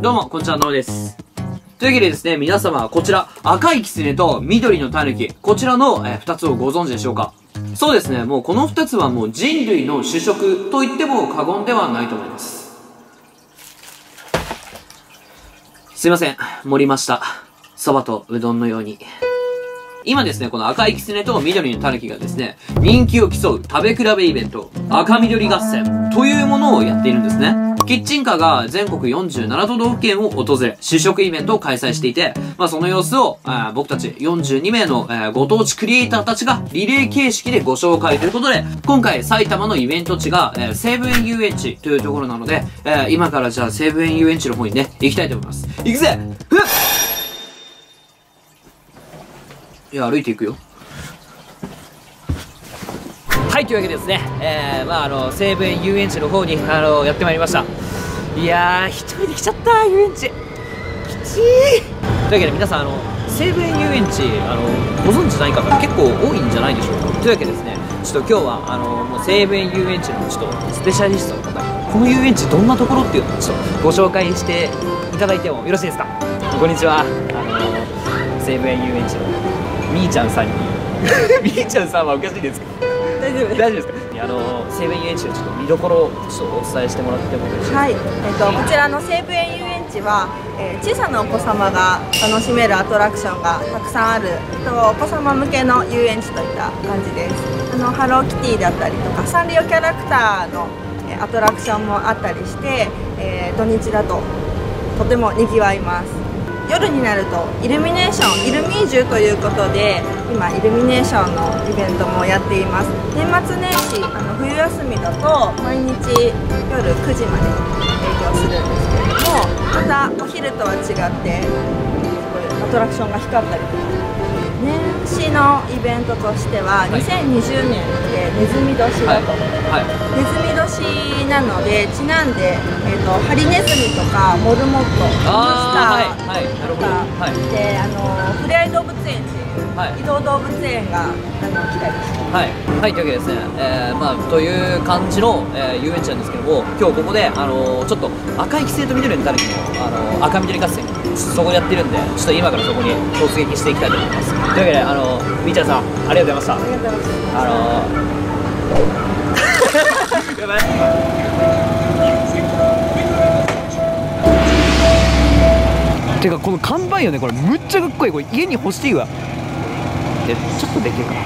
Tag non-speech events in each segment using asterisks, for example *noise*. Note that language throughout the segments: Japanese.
どうも、こんにちは、のうです。というわけでですね、皆様は、こちら、赤いキツネと緑のタヌキ、こちらの、え、二つをご存知でしょうか？そうですね、もうこの二つはもう人類の主食と言っても過言ではないと思います。すいません、盛りました。蕎麦とうどんのように。今ですね、この赤いキツネと緑のタヌキがですね、人気を競う食べ比べイベント、赤緑合戦というものをやっているんですね。キッチンカーが全国47都道府県を訪れ、試食イベントを開催していて、まあその様子を、あ僕たち42名の、えー、ご当地クリエイターたちがリレー形式でご紹介ということで、今回埼玉のイベント地が、えー、西武園遊園地というところなので、えー、今からじゃあ西武園遊園地の方にね、行きたいと思います。行くぜ。ふっ。いや歩いていくよ。はいというわけでですね、えー、まああの西武園遊園地の方にあのやってまいりました。いやー一人で来ちゃった遊園地。きちー。というわけで皆さんあの西武園遊園地あのご存知ない方結構多いんじゃないでしょうか。というわけでですねちょっと今日はあのもう西武園遊園地のちょっとスペシャリストの方この遊園地どんなところっていうのをちょっとご紹介していただいてもよろしいですか？こんにちは。あの西武園遊園地のみーちゃんさんに。*laughs* みーちゃんさんはおかしいですか？大丈夫大丈夫ですか？あの西武園遊園地のちょっと見どころをちょっとお伝えしてもらってもよろしいですか？はい、えっと、こちらの西武園遊園地は、えー、小さなお子様が楽しめるアトラクションがたくさんあるとお子様向けの遊園地といった感じです。あのハローキティだったりとかサンリオキャラクターのアトラクションもあったりして、えー、土日だととてもにぎわいます夜になるとイルミネーションイルミージュということで今イルミネーションのイベントもやっています。年末年始あの冬休みだと毎日夜9時まで営業するんですけれどもまたお昼とは違ってすごいアトラクションが光ったりとか年始のイベントとしては、2020年でネズミ年だと、はいはい、ネズミ年なのでちなんで、えーと、ハリネズミとかモルモットハムスターとか、はい、であのふれあい動物園っていう移動動物園があの来たりして。はい、はい、というわけでですね、えー、まあ、という感じの、えー、遊園地なんですけども今日ここで、あのー、ちょっと赤い規制と緑のタヌキの、あのー、赤緑合戦そこでやってるんでちょっと今からそこに突撃していきたいと思います。というわけで、あのー、みーちゃんさんありがとうございました。ありがとうございますあのー *laughs* やばい。*laughs* てかこの看板よねこれ。むっちゃかっこいい。これ家に干していいちょっとでけえか *laughs*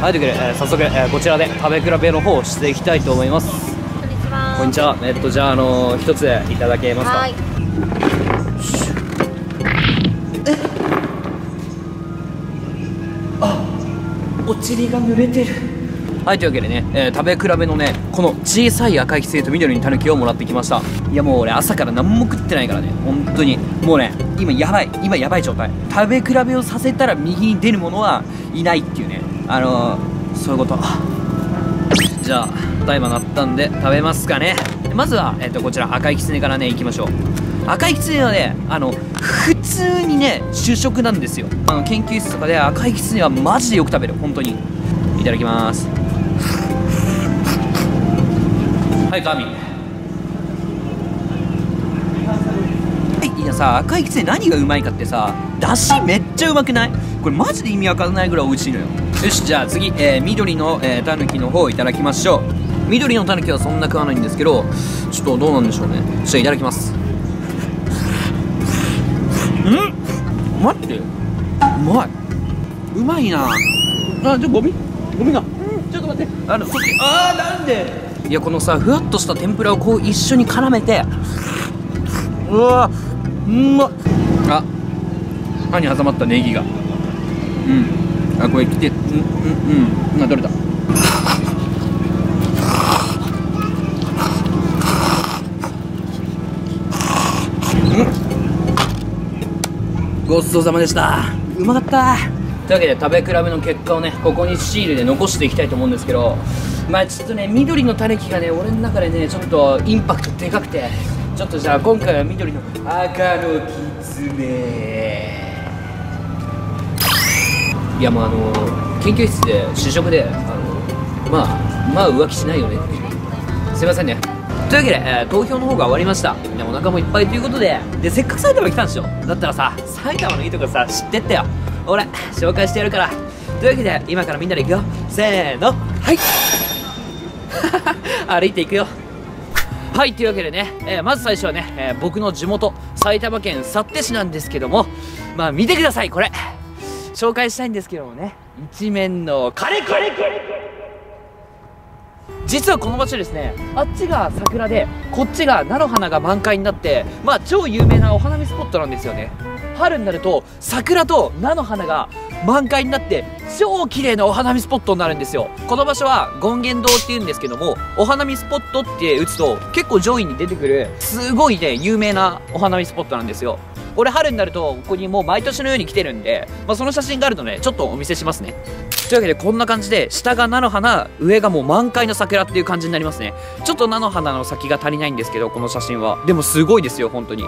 はい、というわけで、えー、早速、えー、こちらで食べ比べの方をしていきたいと思います。こんにちは。こんにちは。えっと、じゃあ、あのー、一ついただけますか？お尻が濡れてる。はいというわけでね、えー、食べ比べのねこの小さい赤い規制と緑にタヌキをもらってきました。いやもう俺朝から何も食ってないからね本当に。もうね今やばい今やばい状態。食べ比べをさせたら右に出るものはいないっていうね。あのー、そういうこと。じゃあタイマー鳴ったんで食べますかね。まずは、えっと、こちら赤いきつねからねいきましょう。赤いきつねはねあの普通にね主食なんですよ。あの研究室とかで赤いきつねはマジでよく食べる。本当に。いただきます。はい神。いいやさ赤いきつね何がうまいかってさだしめっちゃうまくない？これマジで意味わからないぐらい美味しいのよ。よしじゃあ次、えー、緑の、えー、たぬきの方いただきましょう。緑のたぬきはそんな食わないんですけどちょっとどうなんでしょうね。ちょっといただきます。ん？待って。うまい。うまいな。あちょゴミ？ゴミがちょっと待って。あのそっち。あーなんで？いやこのさふわっとした天ぷらをこう一緒に絡めて。うわ。うまっ。あ。歯に挟まったネギが。うん。あこれ来てうんうんうん。あ取れたごちそうさまでした。うまかった。というわけで食べ比べの結果をねここにシールで残していきたいと思うんですけどまあちょっとね緑のタヌキがね俺の中でねちょっとインパクトでかくてちょっとじゃあ今回は緑の赤の木つめいやもうあの研究室で試食であのまあまあ浮気しないよねってすいませんね。というわけで、えー投票の方が終わりました。でお腹もいっぱいということででせっかく埼玉来たんですよ。だったらさ埼玉のいいとこさ知ってってよ。俺紹介してやるから。というわけで今からみんなで行くよ。せーの。はい。*laughs* 歩いていくよ。はいというわけでね、えーまず最初はね、えー僕の地元埼玉県幸手市なんですけどもまあ見てくださいこれ。紹介したいんですけどもね一面のカレカレカレカレ実はこの場所ですねあっちが桜でこっちが菜の花が満開になってまあ超有名なお花見スポットなんですよね。春になると桜と菜の花が満開になって超綺麗なお花見スポットになるんですよ。この場所は権現堂っていうんですけどもお花見スポットって打つと結構上位に出てくるすごいね有名なお花見スポットなんですよ。俺春になるとここにもう毎年のように来てるんで、まあ、その写真があるのでちょっとお見せしますね。というわけでこんな感じで下が菜の花上がもう満開の桜っていう感じになりますね。ちょっと菜の花の先が足りないんですけどこの写真は。でもすごいですよ本当に。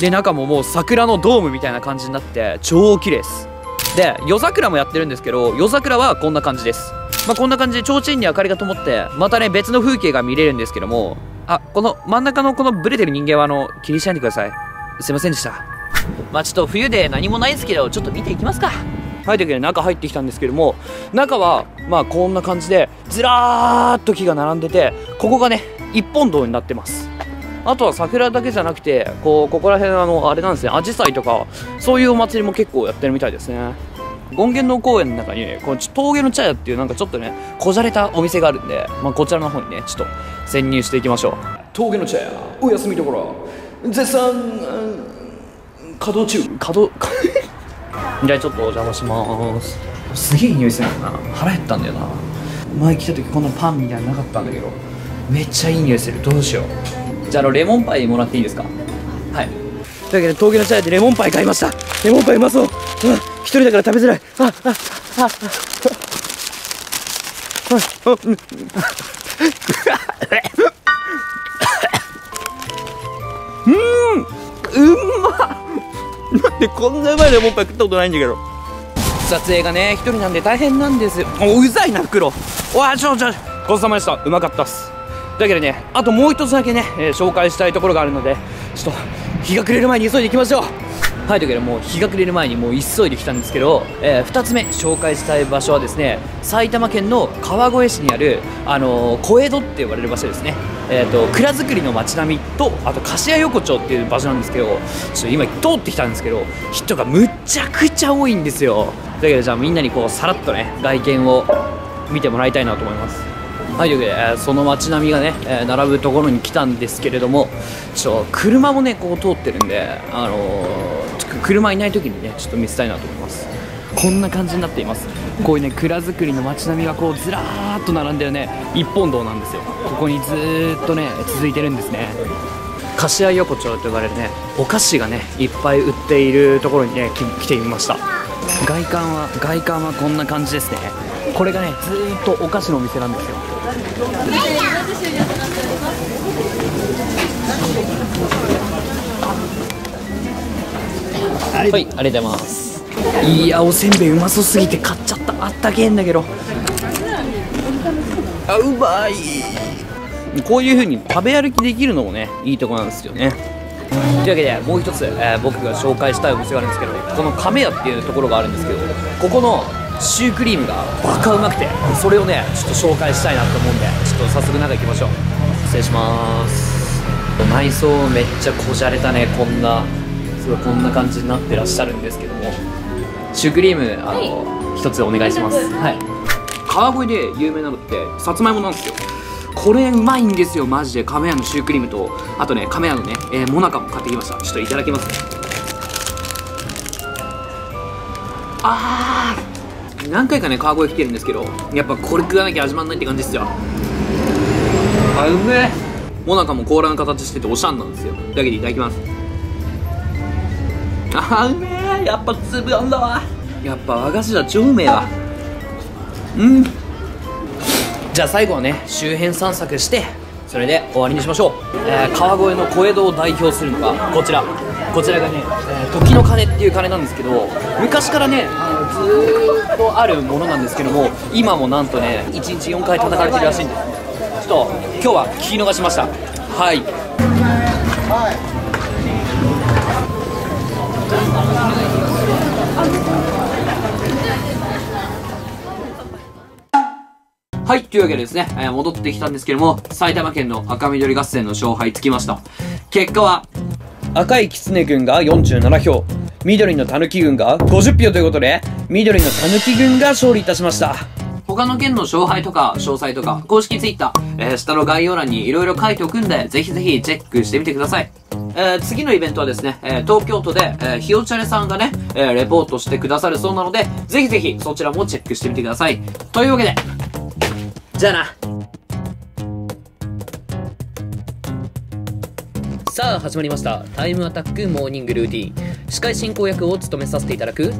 で中ももう桜のドームみたいな感じになって超綺麗です。で夜桜もやってるんですけど夜桜はこんな感じです。まあこんな感じで提灯に明かりが灯ってまたね別の風景が見れるんですけども。あこの真ん中のこのブレてる人間はあの気にしないでください。すいませんでした。まあちょっと冬で何もないですけどちょっと見ていきますか。はいというわけで中入ってきたんですけども中はまあこんな感じでずらーっと木が並んでてここがね一本道になってます。あとは桜だけじゃなくてこうここら辺あのあれなんですねアジサイとかそういうお祭りも結構やってるみたいですね。権現堂公園の中にこのち峠の茶屋っていうなんかちょっとねこじゃれたお店があるんで、まあ、こちらの方にねちょっと潜入していきましょう。峠の茶屋お休みところ。絶賛うん稼働中。稼働じゃあちょっとお邪魔します。すげえ匂いするんだな。腹減ったんだよな。前来た時こんなパンみたいなのなかったんだけどめっちゃいい匂いする。どうしよう。じゃああのレモンパイもらっていいですか？はい。というわけで峠の茶屋でレモンパイ買いました。レモンパイうまそう、うん、一人だから食べづらい。ああああああ。うんでこんなうまいレモンパイ食ったことないんだけど。撮影がね一人なんで大変なんです。おうざいな袋。わあちょちょごちそうさまでした。うまかったっす。というわけでねあともう一つだけね、えー紹介したいところがあるのでちょっと日が暮れる前に急いでいきましょう。はいというわけでもう日が暮れる前にもう急いで来たんですけど、え2つ目紹介したい場所はですね埼玉県の川越市にある、あのー小江戸って呼ばれる場所ですねえー、と蔵造りの街並みとあと菓子屋横丁っていう場所なんですけどちょっと今通ってきたんですけど人がむちゃくちゃ多いんですよ。というわけでじゃあみんなにこうさらっとね外見を見てもらいたいなと思います。はいというわけで、その街並みがね、え並ぶところに来たんですけれどもちょ車もねこう通ってるんで、あのー車いない時にねちょっと見せたいなと思います。こんな感じになっています。こういうね蔵造りの街並みがこうずらーっと並んでるね一本道なんですよ。ここにずーっとね続いてるんですね。菓子屋横丁と呼ばれるねお菓子がねいっぱい売っているところにねき来てみました。外観は外観はこんな感じですね。これがねずーっとお菓子のお店なんですよ。はい、ありがとうございます。いやおせんべいうまそうすぎて買っちゃったあったけえんだけど。あうまい。こういう風に食べ歩きできるのもねいいとこなんですよね。というわけでもう一つ、えー僕が紹介したいお店があるんですけどこの亀屋っていうところがあるんですけどここのシュークリームがバカうまくてそれをねちょっと紹介したいなと思うんでちょっと早速中行きましょう。失礼します。内装めっちゃこじゃれたねこんなすごいこんな感じになってらっしゃるんですけども。シュークリームあの一、つお願いします。はい。川越で有名なのってさつまいもなんですよ。これうまいんですよマジで。亀屋のシュークリームとあとね亀屋のね、えー、モナカも買ってきました。ちょっといただきますね。あー何回かね川越来てるんですけどやっぱこれ食わなきゃ始まんないって感じですよ。あうめえ。モナカも甲羅の形してておしゃんなんですよ。というわけでいただきます。あーうめえ。やっぱ粒あんだわやっぱ和菓子は超うめえわ。うん。じゃあ最後はね周辺散策してそれで終わりにしましょう、えー川越の小江戸を代表するのがこちら。こちらがね、えー時の鐘っていう鐘なんですけど昔からねずーっとあるものなんですけども今もなんとね1日4回叩かれてるらしいんです。ちょっと今日は聞き逃しました。はいはい、というわけでですね、えー戻ってきたんですけども、埼玉県の赤緑合戦の勝敗つきました。結果は、赤い狐軍が47票、緑の狸軍が50票ということで、緑の狸軍が勝利いたしました。他の県の勝敗とか詳細とか、公式ツイッター、えー下の概要欄にいろいろ書いておくんで、ぜひぜひチェックしてみてください。えー次のイベントはですね、えー東京都で、えーひよちゃれさんがね、えーレポートしてくださるそうなので、ぜひぜひそちらもチェックしてみてください。というわけで、じゃあな。さあ始まりましたタイムアタックモーニングルーティン司会進行役を務めさせていただく